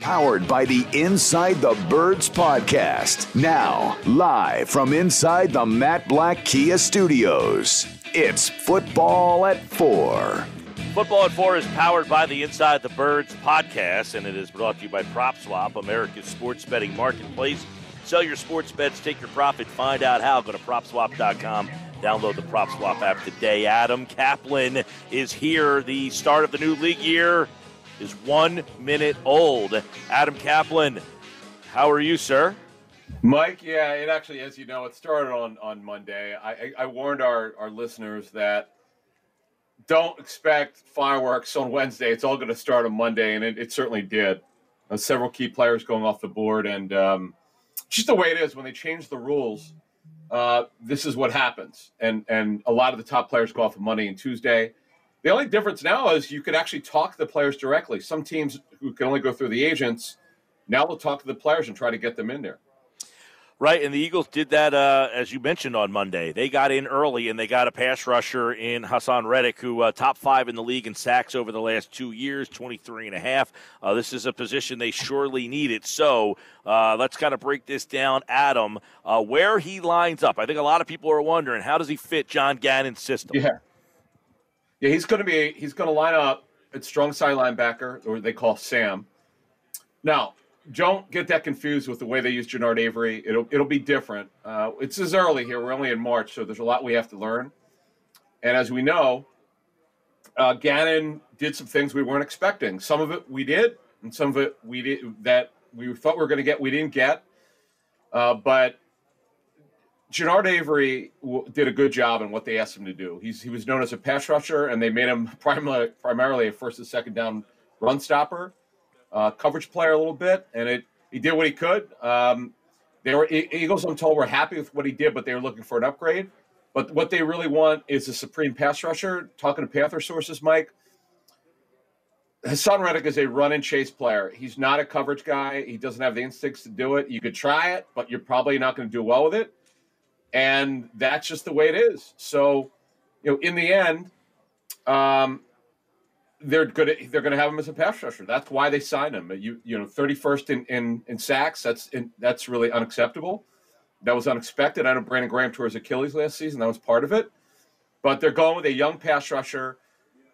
Powered by the Inside the Birds podcast. Now, live from inside the Matt Blatt Kia Studios, it's Football at Four. Football at Four is powered by the Inside the Birds podcast, and it is brought to you by PropSwap, America's sports betting marketplace. Sell your sports bets, take your profit, find out how. Go to PropSwap.com. Download the PropSwap app today. Adam Caplan is here. The start of the new league year is one minute old. Adam Caplan, how are you, sir? Mike, yeah, it actually, as you know, it started on on Monday. I, I, I warned our, our listeners that don't expect fireworks on Wednesday. It's all going to start on Monday, and it, it certainly did. Uh, several key players going off the board, and um, just the way it is when they change the rules. Uh, this is what happens, and and a lot of the top players go off of Monday and Tuesday. The only difference now is you could actually talk to the players directly. Some teams who can only go through the agents now they'll talk to the players and try to get them in there. Right, and the Eagles did that uh, as you mentioned on Monday. They got in early and they got a pass rusher in Haason Reddick, who uh, top five in the league in sacks over the last two years, 23 and a half. Uh, this is a position they surely needed. So uh, let's kind of break this down, Adam, uh, where he lines up. I think a lot of people are wondering how does he fit John Gannon's system? Yeah, yeah, he's going to be he's going to line up at strong side linebacker, or they call Sam. Now, don't get that confused with the way they use Genard Avery. It'll it'll be different. Uh, it's as early here. We're only in March, so there's a lot we have to learn. And as we know, uh, Gannon did some things we weren't expecting. Some of it we did, and some of it we did that we thought we were going to get. We didn't get. Uh, but Genard Avery w- did a good job in what they asked him to do. He's he was known as a pass rusher, and they made him primarily primarily a first and second down run stopper uh, coverage player a little bit, and it he did what he could. Um, they were Eagles. I'm told were happy with what he did, but they were looking for an upgrade. But what they really want is a supreme pass rusher. Talking to Panther sources, Mike. Haason Reddick is a run and chase player. He's not a coverage guy. He doesn't have the instincts to do it. You could try it, but you're probably not going to do well with it. And that's just the way it is. So, you know, in the end, um, they're good. They're going to have him as a pass rusher. That's why they signed him. You you know, thirty first in, in in sacks. That's in, that's really unacceptable. That was unexpected. I know Brandon Graham tore his Achilles last season. That was part of it. But they're going with a young pass rusher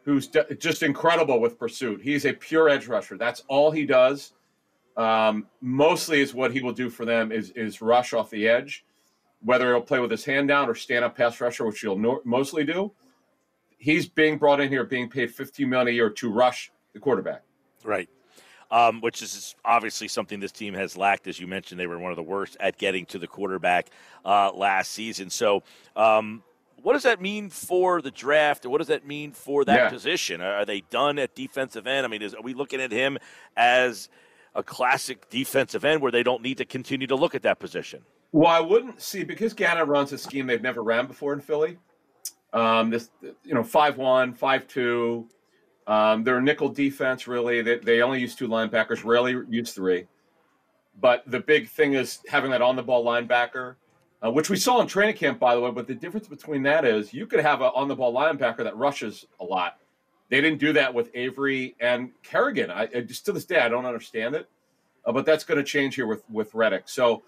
who's de- just incredible with pursuit. He's a pure edge rusher. That's all he does. Um, mostly is what he will do for them is is rush off the edge, whether he'll play with his hand down or stand up pass rusher, which he'll no- mostly do he's being brought in here, being paid 15 million a year to rush the quarterback. Right. Um, which is obviously something this team has lacked. As you mentioned, they were one of the worst at getting to the quarterback uh, last season. So, um, what does that mean for the draft? What does that mean for that yeah. position? Are they done at defensive end? I mean, is, are we looking at him as a classic defensive end where they don't need to continue to look at that position? Well, I wouldn't see because Gannon runs a scheme they've never ran before in Philly. Um, this, you know, five one, five two. Um, they're a nickel defense, really. They, they only use two linebackers, rarely use three. But the big thing is having that on the ball linebacker, uh, which we saw in training camp, by the way. But the difference between that is you could have an on the ball linebacker that rushes a lot. They didn't do that with Avery and Kerrigan. I, I just to this day I don't understand it, uh, but that's going to change here with with Reddick. So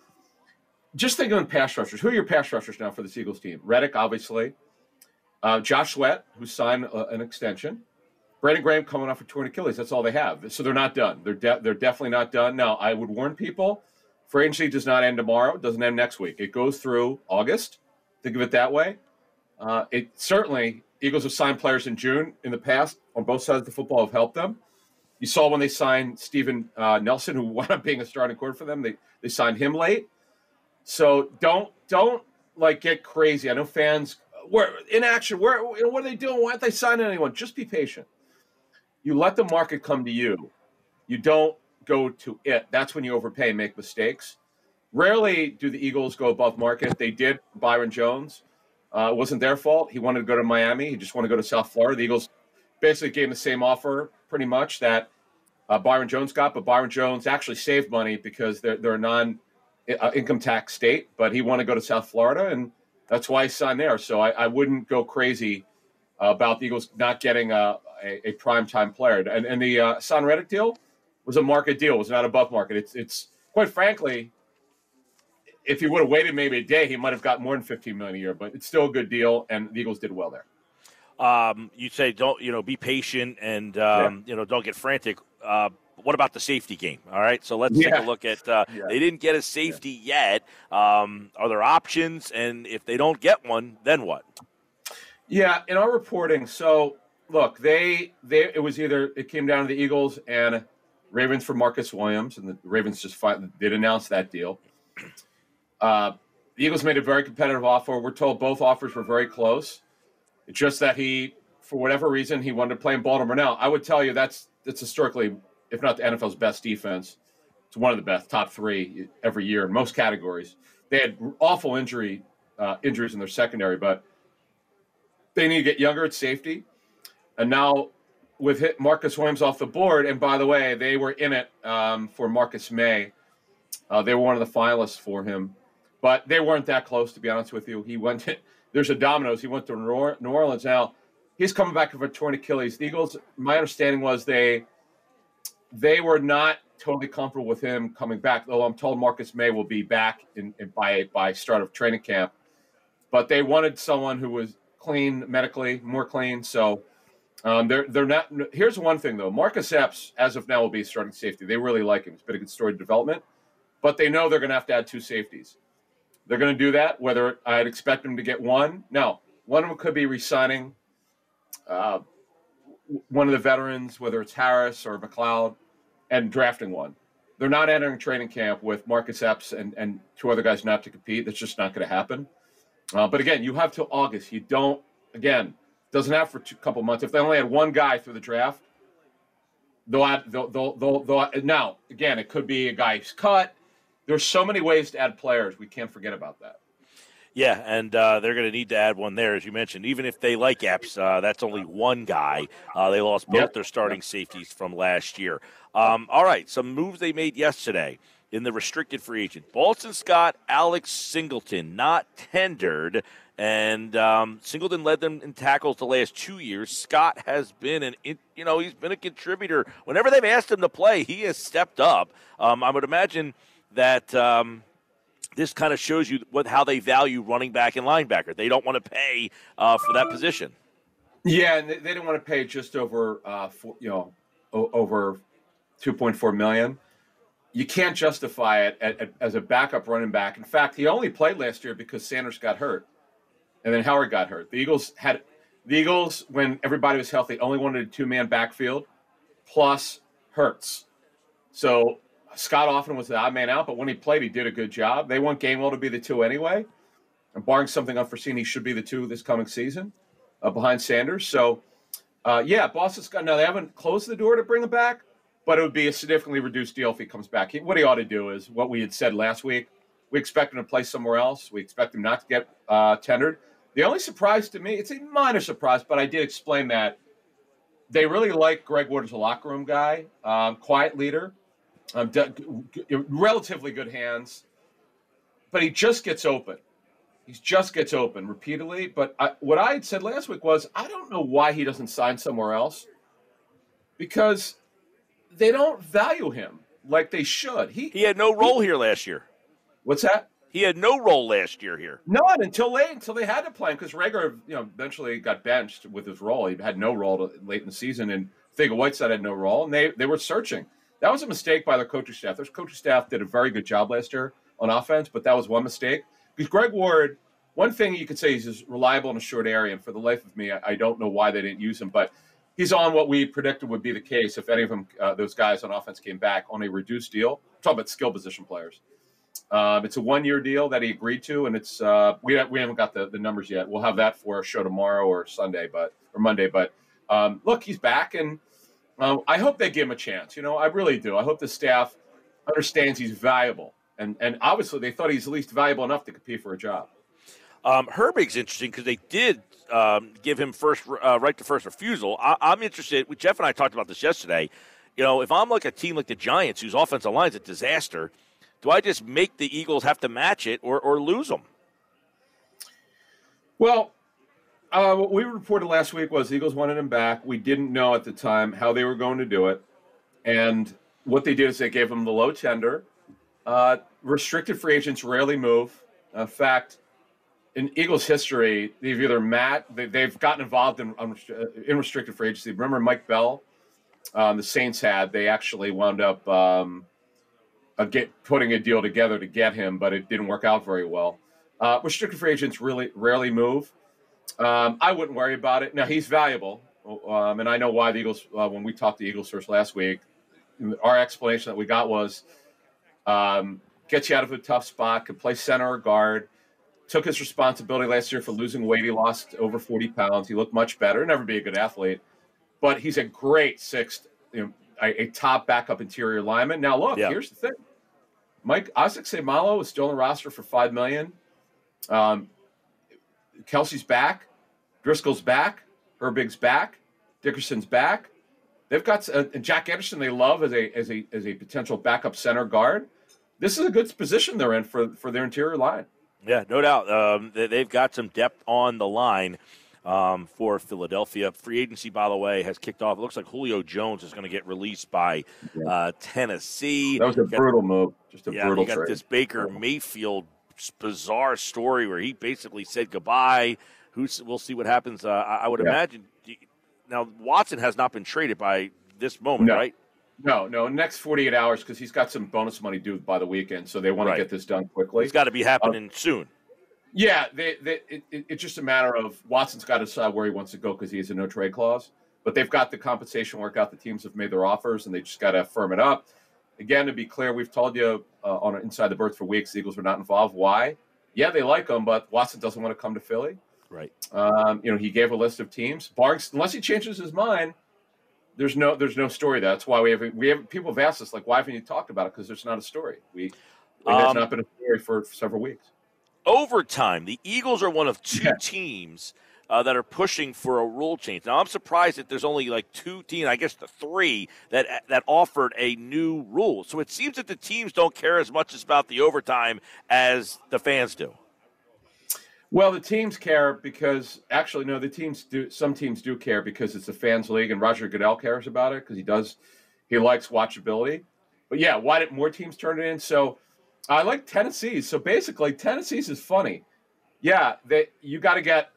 just think of pass rushers. Who are your pass rushers now for the Eagles team? Reddick, obviously. Uh, Josh Sweat, who signed uh, an extension. Brandon Graham coming off a torn Achilles. That's all they have. So they're not done. They're de- they're definitely not done. Now, I would warn people: free agency does not end tomorrow. It doesn't end next week. It goes through August. Think of it that way. Uh, it certainly Eagles have signed players in June in the past on both sides of the football have helped them. You saw when they signed Steven uh, Nelson, who wound up being a starting quarter for them. They they signed him late. So don't don't like get crazy. I know fans were in action. where what are they doing? Why aren't they signing anyone? Just be patient. You let the market come to you. You don't go to it. That's when you overpay and make mistakes. Rarely do the Eagles go above market. They did Byron Jones. Uh, it wasn't their fault. He wanted to go to Miami. He just wanted to go to South Florida. The Eagles basically gave him the same offer, pretty much that uh, Byron Jones got, but Byron Jones actually saved money because they're they're a non uh, income tax state. But he wanted to go to South Florida, and that's why he signed there. So I, I wouldn't go crazy uh, about the Eagles not getting a, a, a prime time player. And, and the uh, Son Reddick deal, was a market deal. It was not above market. It's it's quite frankly, if he would have waited maybe a day, he might have got more than 15 million a year. But it's still a good deal, and the Eagles did well there. Um, you say don't you know be patient and um, yeah. you know don't get frantic. Uh, what about the safety game? All right, so let's yeah. take a look at. Uh, yeah. They didn't get a safety yet. Um, are there options? And if they don't get one, then what? Yeah, in our reporting, so look, they they it was either it came down to the Eagles and Ravens for Marcus Williams, and the Ravens just did announce that deal. Uh, the Eagles made a very competitive offer. We're told both offers were very close. It's just that he, for whatever reason, he wanted to play in Baltimore. Now, I would tell you that's that's historically, if not the NFL's best defense, it's one of the best, top three every year in most categories. They had awful injury uh, injuries in their secondary, but they need to get younger at safety. And now with hit Marcus Williams off the board, and by the way, they were in it um, for Marcus Maye. Uh, they were one of the finalists for him, but they weren't that close, to be honest with you. He went. To, there's a dominoes. He went to New Orleans. Now he's coming back from a torn Achilles. The Eagles. My understanding was they they were not totally comfortable with him coming back. Though I'm told Marcus Maye will be back in, in by by start of training camp, but they wanted someone who was clean medically, more clean. So um, they're they're not. Here's one thing though: Marcus Epps, as of now, will be starting safety. They really like him. It's been a good story development, but they know they're going to have to add two safeties. They're going to do that. Whether I'd expect them to get one, no, one of them could be resigning uh, one of the veterans, whether it's Harris or McLeod, and drafting one. They're not entering training camp with Marcus Epps and, and two other guys not to compete. That's just not going to happen. Uh, but again, you have till August. You don't, again, doesn't have for a couple months. If they only had one guy through the draft, they'll add, they'll, they'll, they'll, they'll, now, again, it could be a guy's cut. There's so many ways to add players. We can't forget about that. Yeah, and uh, they're going to need to add one there, as you mentioned. Even if they like Epps, uh, that's only one guy. Uh, they lost both yep. their starting yep. safeties from last year. Um, all right, some moves they made yesterday in the restricted free agent. Boston Scott, Alex Singleton, not tendered. And um, Singleton led them in tackles the last two years. Scott has been an, you know, he's been a contributor. Whenever they've asked him to play, he has stepped up. Um, I would imagine that um, this kind of shows you what how they value running back and linebacker. They don't want to pay uh, for that position. Yeah, and they, they didn't want to pay just over, uh, four, you know, over two point four million you can't justify it at, at, as a backup running back. In fact, he only played last year because Sanders got hurt, and then Howard got hurt. The Eagles had the Eagles when everybody was healthy only wanted a two man backfield plus Hurts. So Scott often was the odd man out, but when he played, he did a good job. They want Gainwell to be the two anyway, and barring something unforeseen, he should be the two this coming season uh, behind Sanders. So, uh, yeah, Boston Scott. Now they haven't closed the door to bring him back but it would be a significantly reduced deal if he comes back. He, what he ought to do is what we had said last week. We expect him to play somewhere else. We expect him not to get uh, tendered. The only surprise to me, it's a minor surprise, but I did explain that they really like Greg Ward as a locker room guy, um, quiet leader, um, relatively good hands, but he just gets open. He just gets open repeatedly. But I, what I had said last week was I don't know why he doesn't sign somewhere else because they don't value him like they should. He he had no role he, here last year. What's that? He had no role last year here. Not until late, until they had to play him because Reagor, you know, eventually got benched with his role. He had no role to, late in the season, and Figure Whiteside had no role, and they they were searching. That was a mistake by their coaching staff. Their coaching staff did a very good job last year on offense, but that was one mistake because Greg Ward. One thing you could say is reliable in a short area, and for the life of me, I, don't know why they didn't use him, but he's on what we predicted would be the case if any of them, uh, those guys on offense came back on a reduced deal. I'm talking about skill position players. Um, it's a one-year deal that he agreed to, and it's uh, we we haven't got the, the numbers yet. We'll have that for a show tomorrow or Sunday, but or Monday. But um, look, he's back, and uh, I hope they give him a chance. You know, I really do. I hope the staff understands he's valuable, and and obviously they thought he's at least valuable enough to compete for a job. Um, Herbig's interesting because they did um, give him first uh, right to first refusal. I, am interested. Geoff and I talked about this yesterday. You know, if I'm like a team like the Giants, whose offensive line is a disaster, do I just make the Eagles have to match it or, or lose them? Well, uh, what we reported last week was Eagles wanted him back. We didn't know at the time how they were going to do it, and what they did is they gave him the low tender. Uh, restricted free agents rarely move. In fact, in Eagles history, they've either Matt they, have gotten involved in in restricted free agency. Remember Mike Bell, um, the Saints had they actually wound up um, a get putting a deal together to get him, but it didn't work out very well. Uh, restricted free agents really rarely move. Um, I wouldn't worry about it. Now he's valuable, um, and I know why the Eagles. Uh, when we talked to Eagles first last week, our explanation that we got was um, gets you out of a tough spot, could play center or guard. Took his responsibility last year for losing weight. He lost over 40 pounds. He looked much better. Never be a good athlete, but he's a great sixth, you know, a, a top backup interior lineman. Now, look, yeah. here's the thing: Mike Osayi is still on the roster for five million. Um, Kelce's back, Driscoll's back, Herbig's back, Dickerson's back. They've got uh, Jack Anderson. They love as a as a as a potential backup center guard. This is a good position they're in for for their interior line. Yeah, no doubt. Um, they've got some depth on the line um, for Philadelphia. Free agency, by the way, has kicked off. It looks like Julio Jones is going to get released by uh, Tennessee. That was a brutal move. Just a yeah, brutal you got trade. this Baker Mayfield bizarre story where he basically said goodbye. Who's, we'll see what happens. Uh, I, would yeah. imagine. Now Watson has not been traded by this moment, no. right? No, no. Next 48 hours because he's got some bonus money due by the weekend, so they want right. to get this done quickly. It's got to be happening uh, soon. Yeah, they, they, it, it, it's just a matter of Watson's got to decide where he wants to go because he has a no trade clause. But they've got the compensation work out. The teams have made their offers, and they just got to firm it up. Again, to be clear, we've told you uh, on Inside the Birds for weeks the Eagles were not involved. Why? Yeah, they like him, but Watson doesn't want to come to Philly. Right. Um, you know, he gave a list of teams. Barks, unless he changes his mind, there's no there's no story. That's why we have we have people have asked us like, why haven't you talked about it? Because there's not a story. We um, there's not been a story for, for, several weeks. Overtime. The Eagles are one of two yeah. teams uh, that are pushing for a rule change. Now, I'm surprised that there's only like two teams, I guess the three that that offered a new rule. So it seems that the teams don't care as much about the overtime as the fans do. Well, the teams care because actually, no, the teams do. Some teams do care because it's a fans league, and Roger Goodell cares about it because he does. He likes watchability. But yeah, why didn't more teams turn it in? So I like Tennessee's. So basically, Tennessee's is funny. Yeah, that you got to get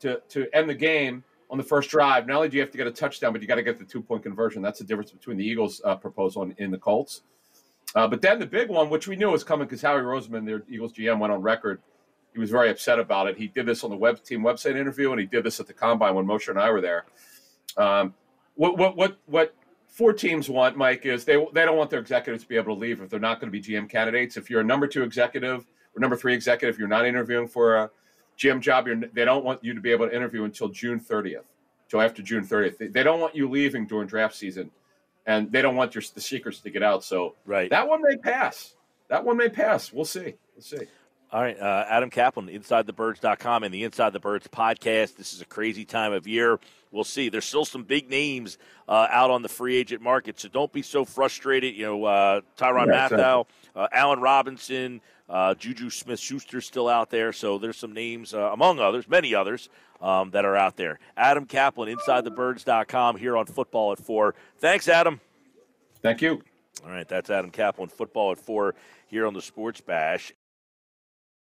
to to end the game on the first drive. Not only do you have to get a touchdown, but you got to get the two point conversion. That's the difference between the Eagles' uh, proposal and in the Colts. Uh, but then the big one, which we knew was coming because Howie Roseman, their Eagles GM, went on record he was very upset about it. He did this on the web team website interview, and he did this at the combine when Mosher and I were there. Um, what what what what four teams want, Mike, is they they don't want their executives to be able to leave if they're not going to be GM candidates. If you're a number two executive or number three executive, you're not interviewing for a GM job. they don't want you to be able to interview until June 30th, until after June 30th. They, they don't want you leaving during draft season, and they don't want your the secrets to get out. So right. that one may pass. That one may pass. We'll see. We'll see. All right, uh, Adam Caplan, InsideTheBirds.com and the Inside the Birds podcast. This is a crazy time of year. We'll see. There's still some big names uh, out on the free agent market, so don't be so frustrated. You know, uh, Tyrann yeah, Mathieu, uh, Allen Robinson, uh, Juju Smith Schuster still out there. So there's some names, uh, among others, many others, um, that are out there. Adam Caplan, InsideTheBirds.com, here on Football at 4. Thanks, Adam. Thank you. All right, that's Adam Caplan, Football at 4 here on the Sports Bash.